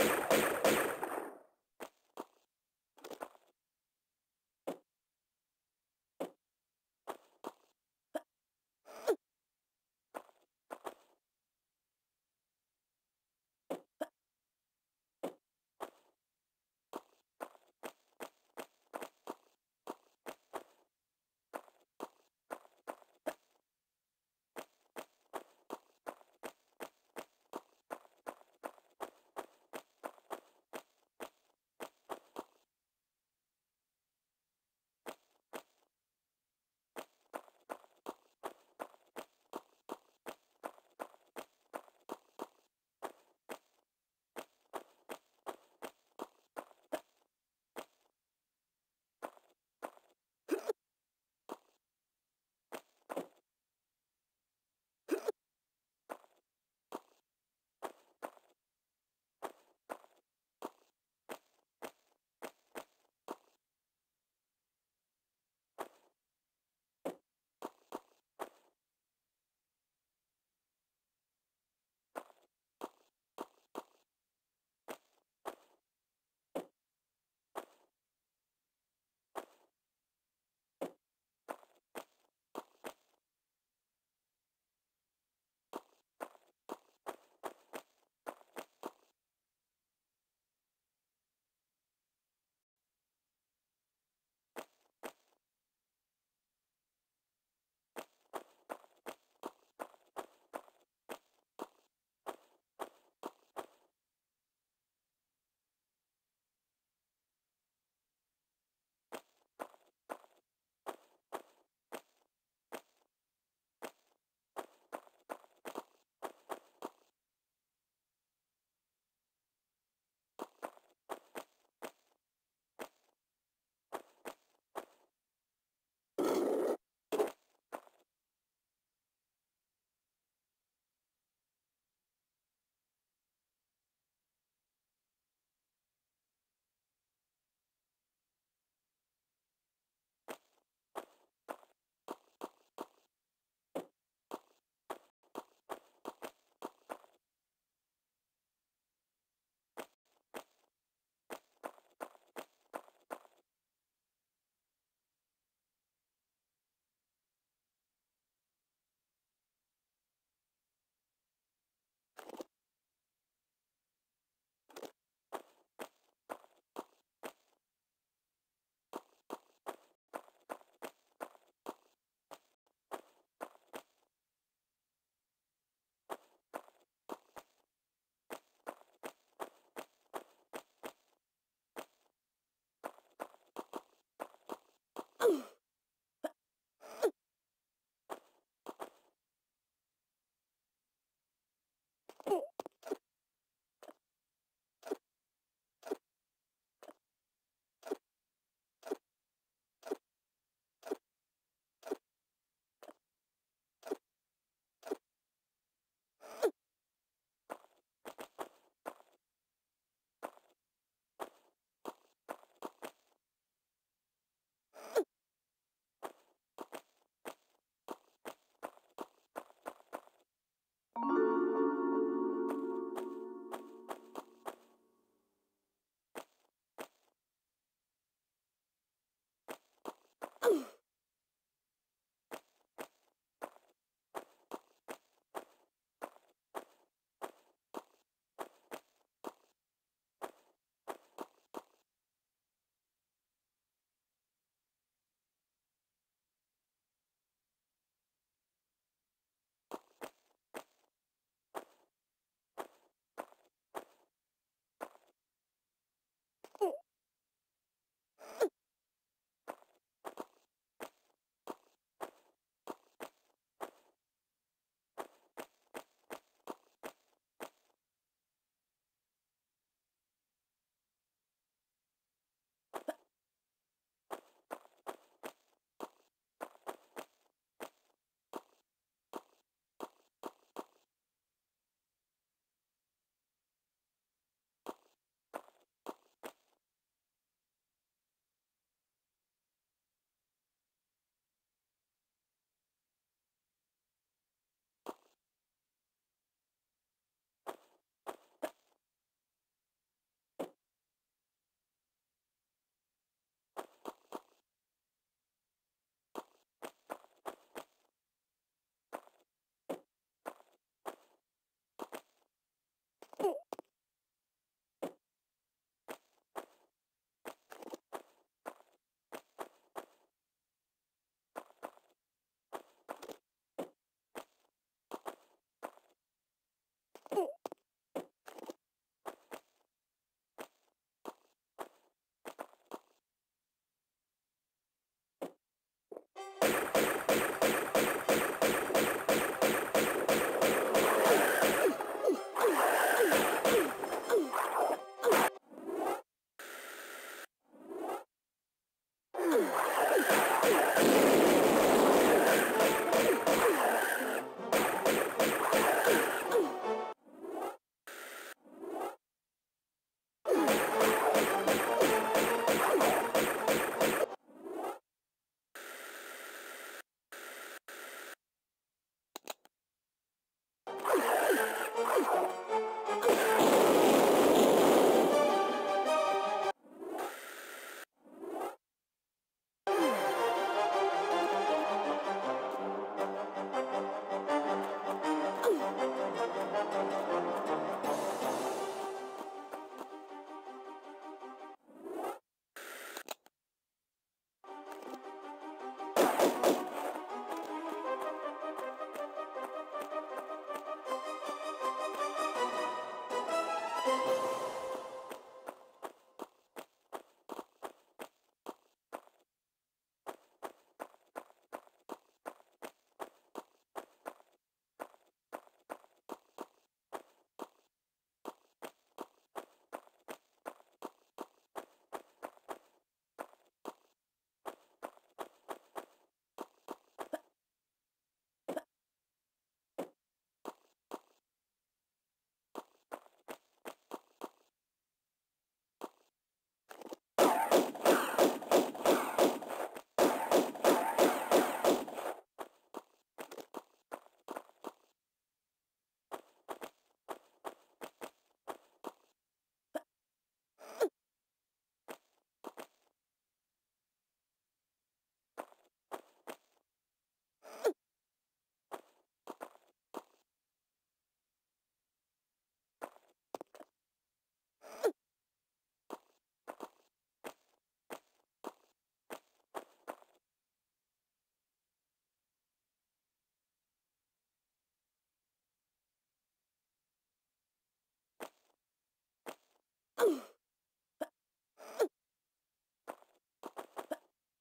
you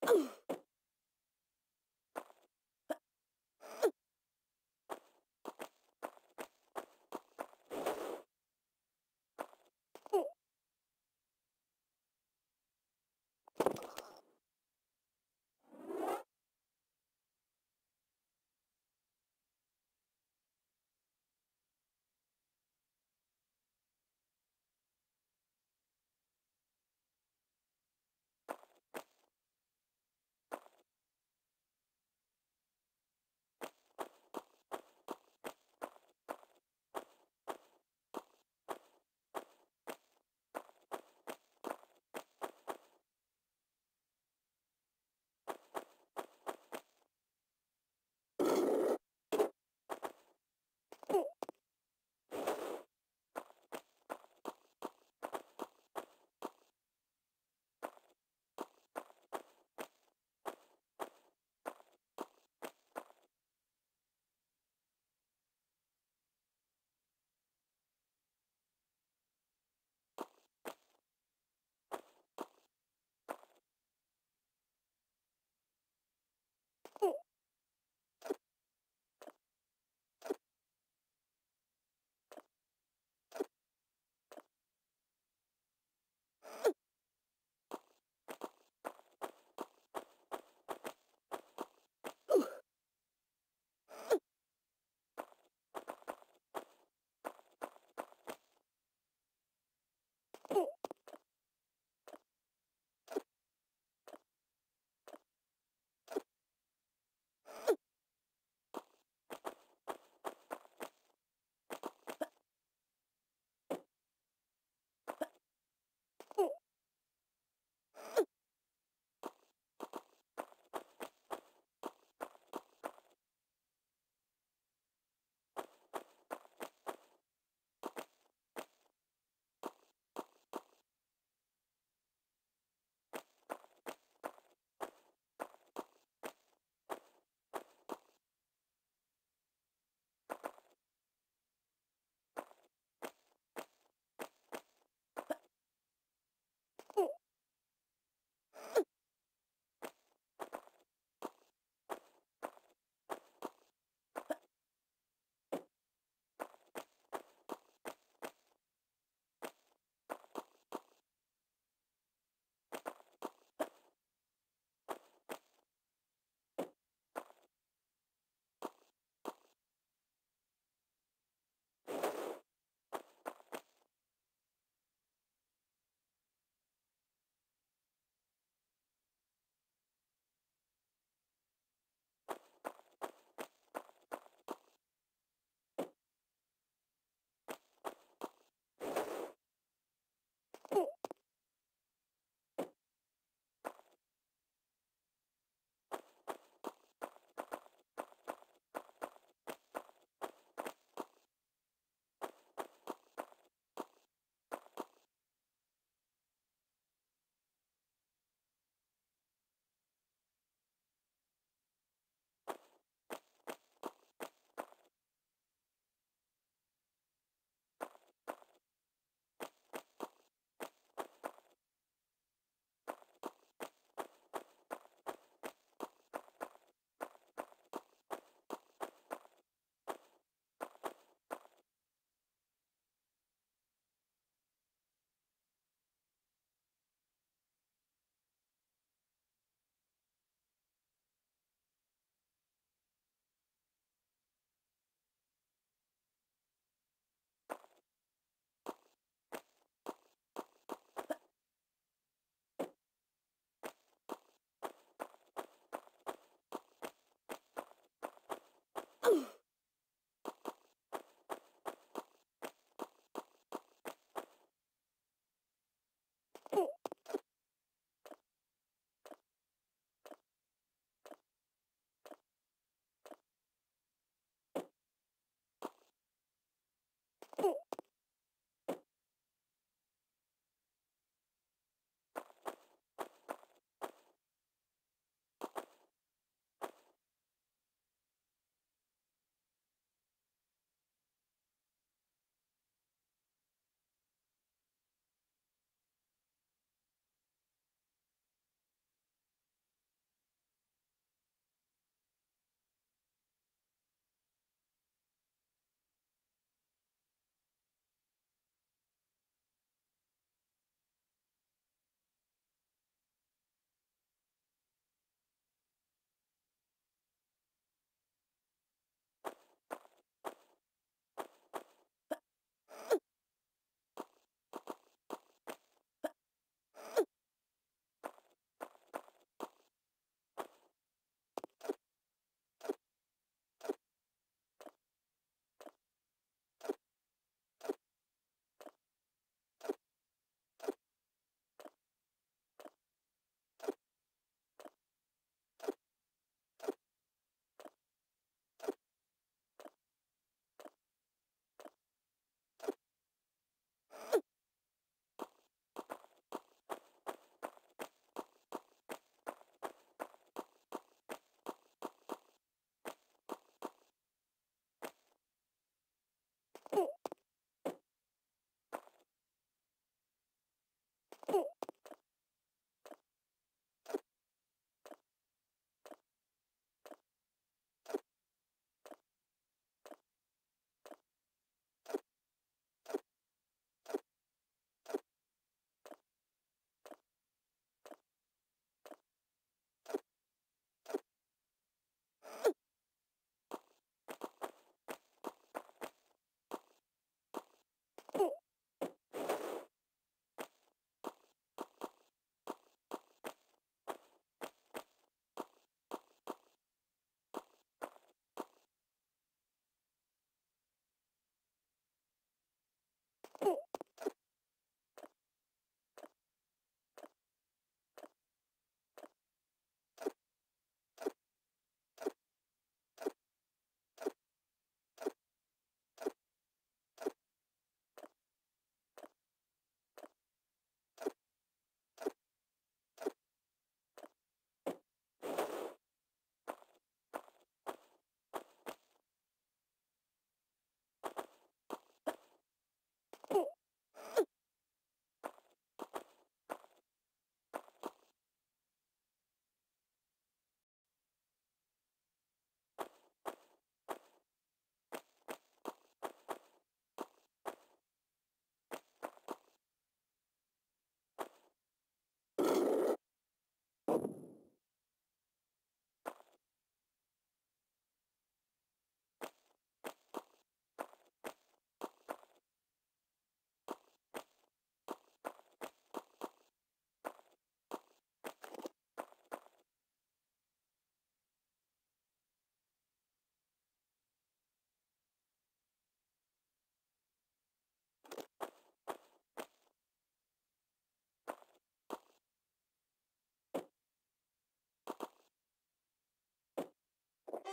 Ooh. Oh!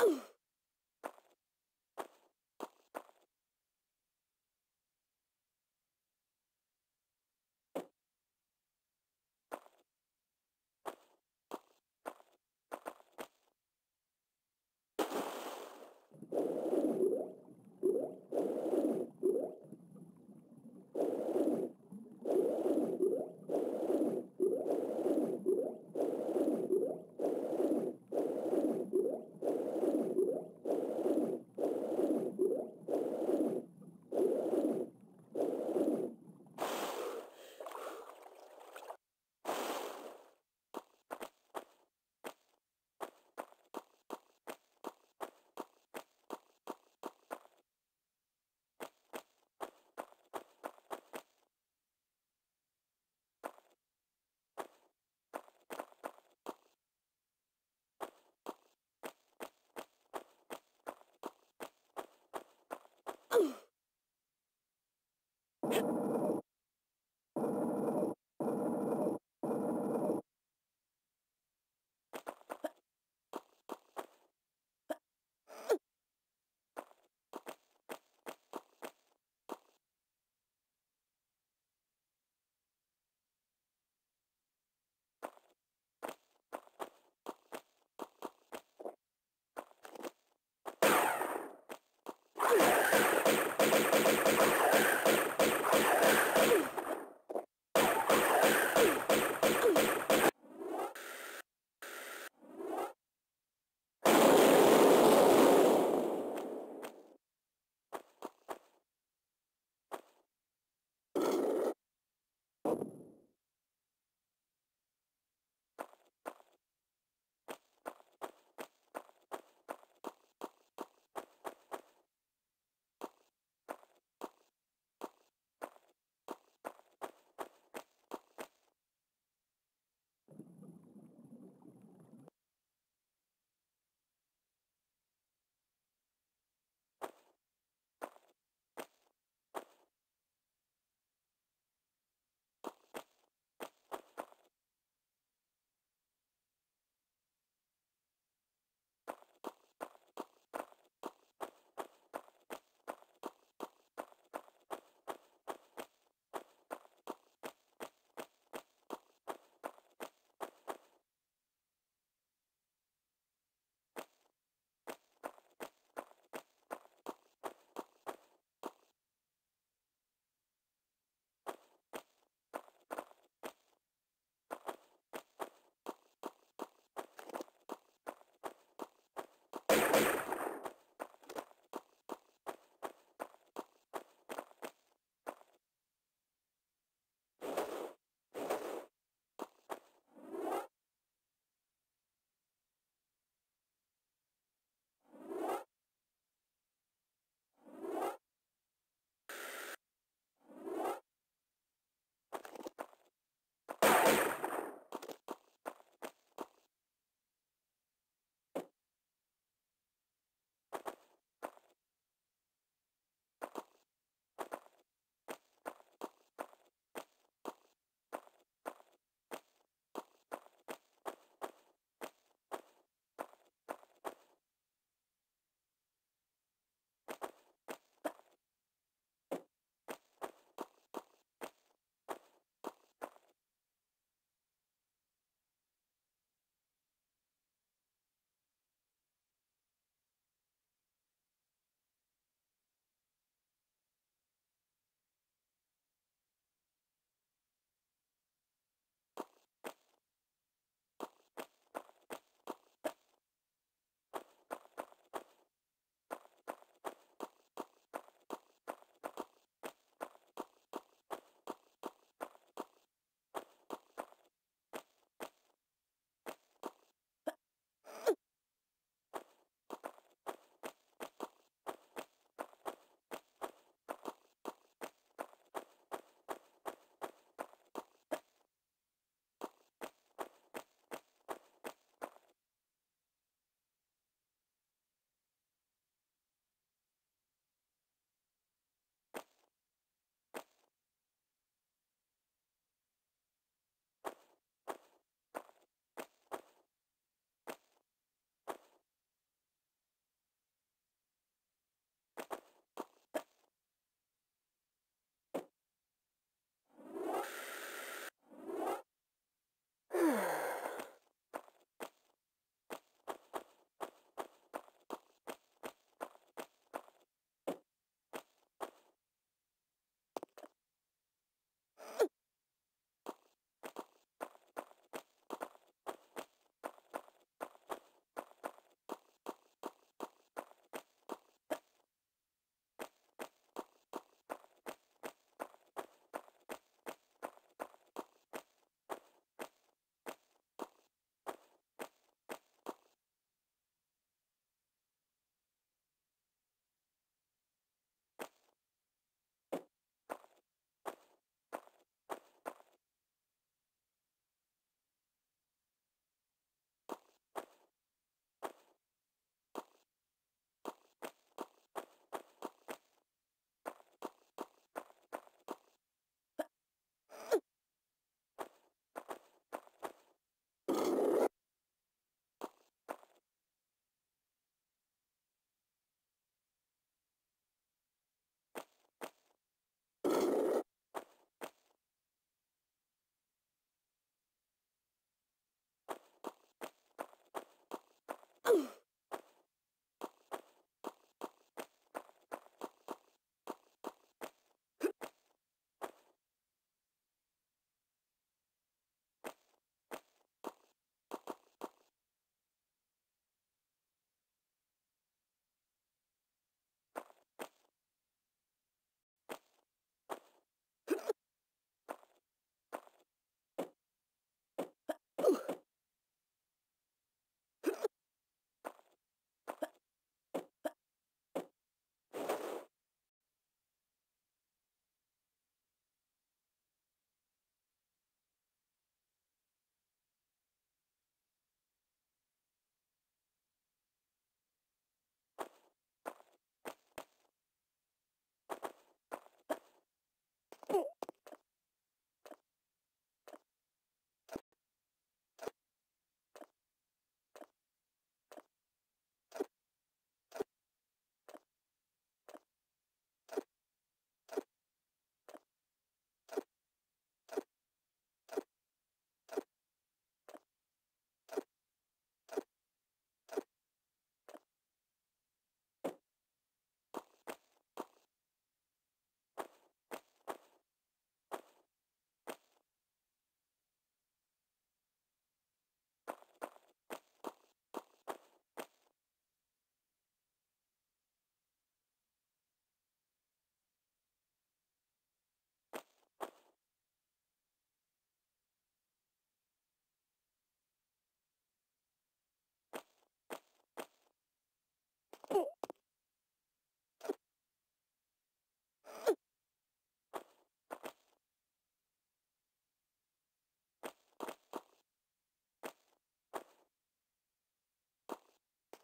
Ooh.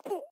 Oh!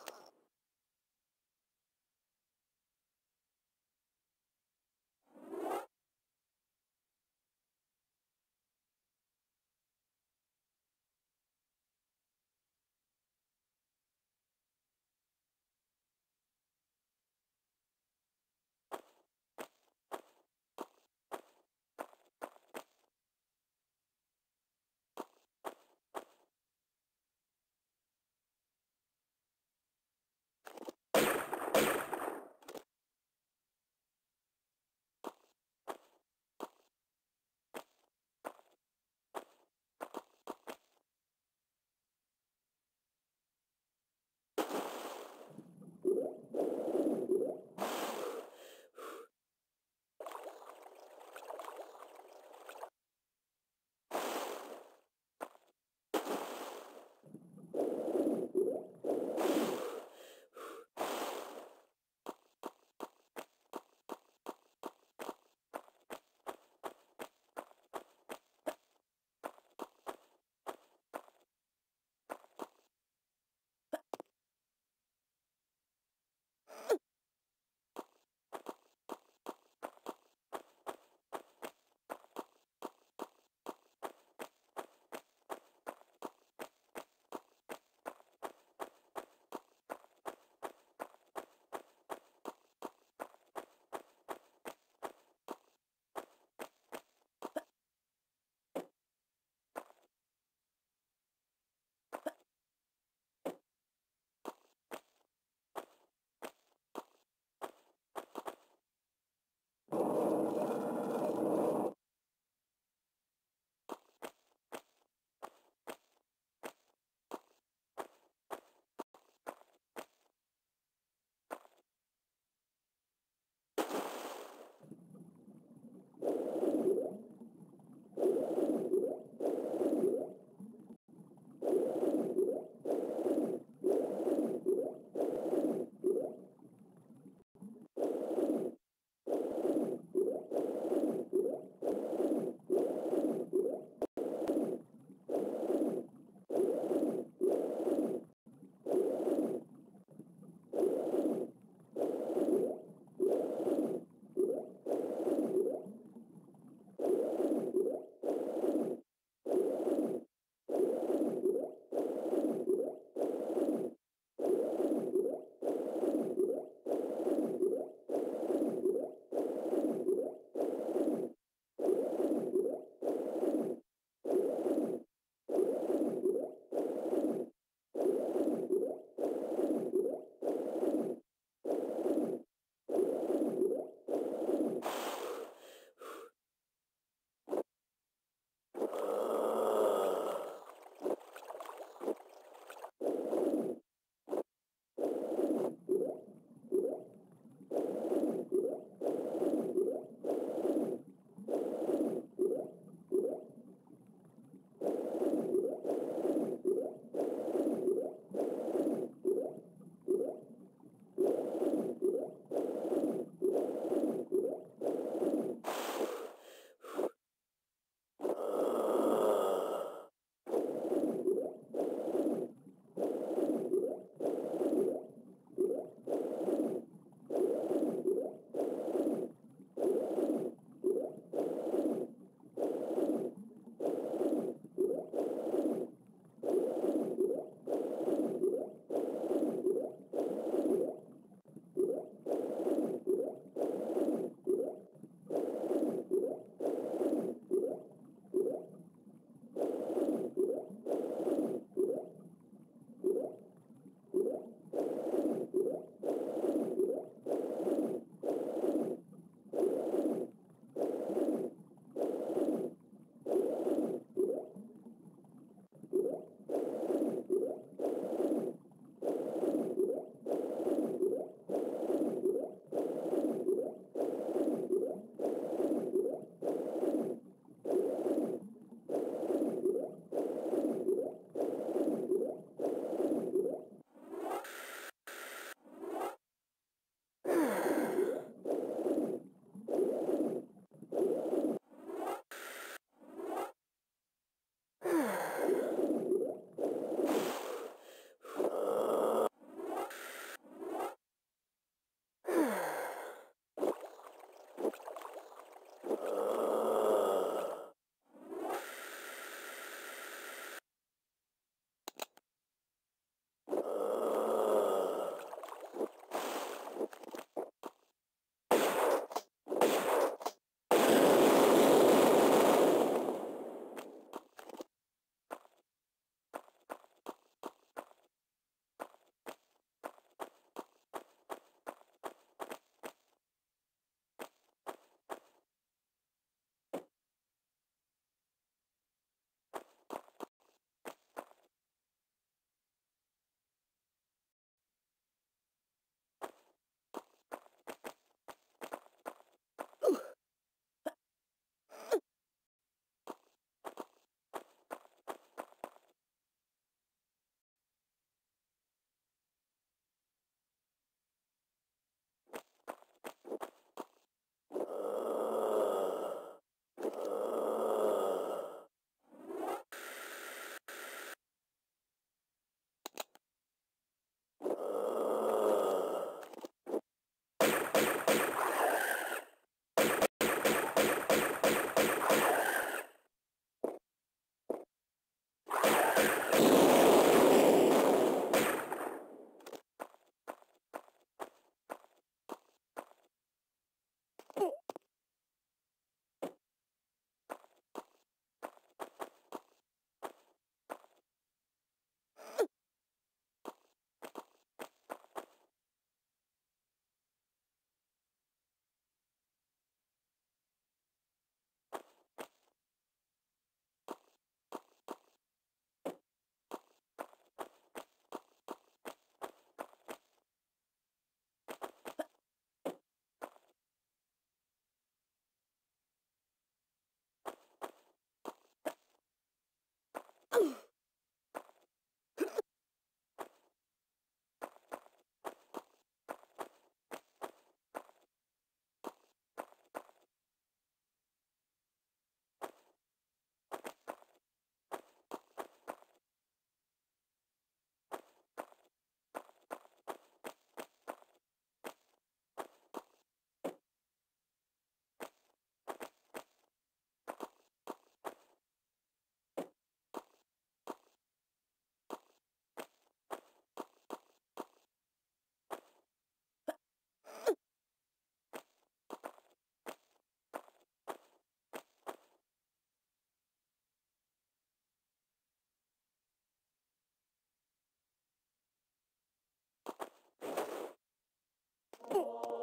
뽀뽀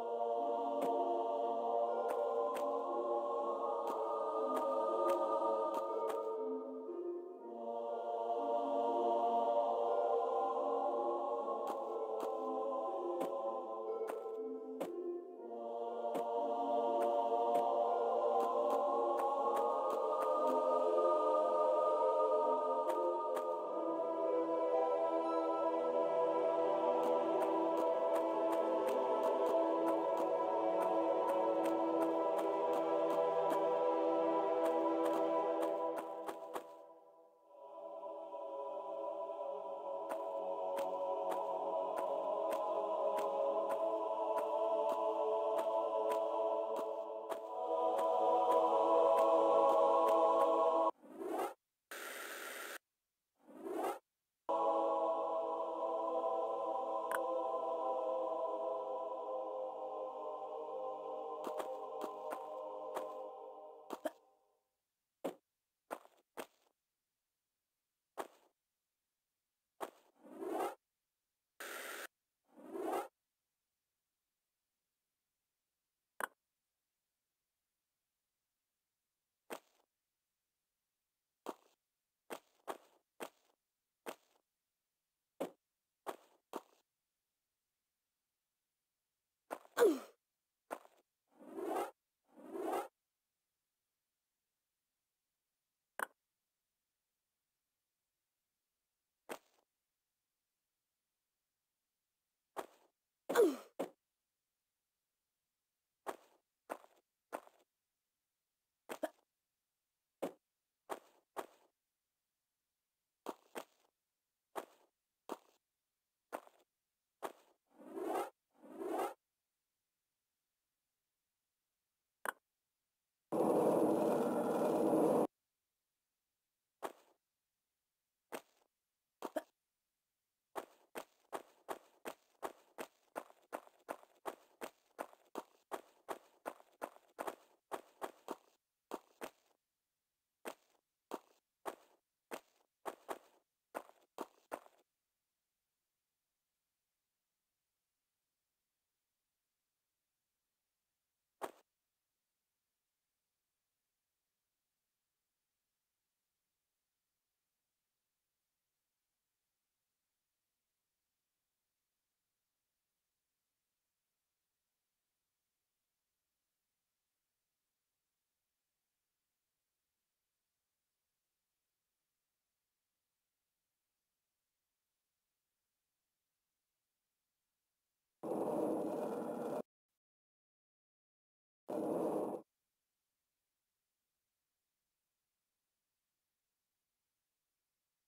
Ooh.